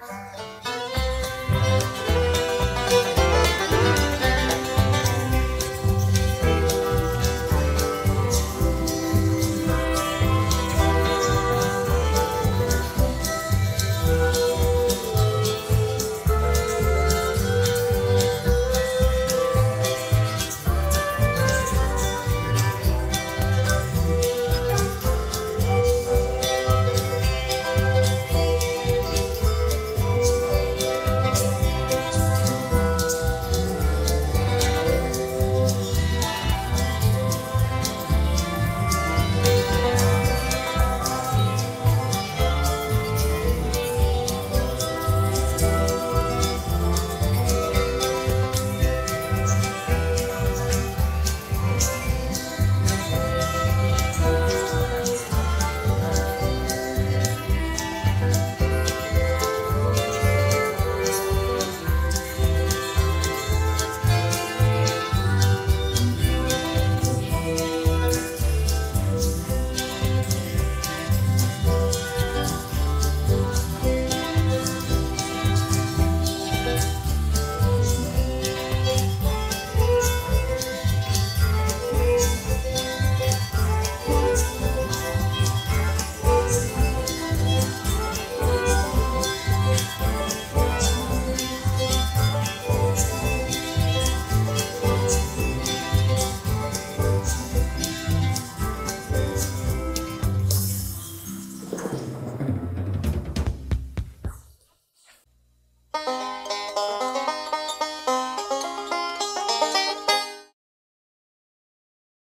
Bye.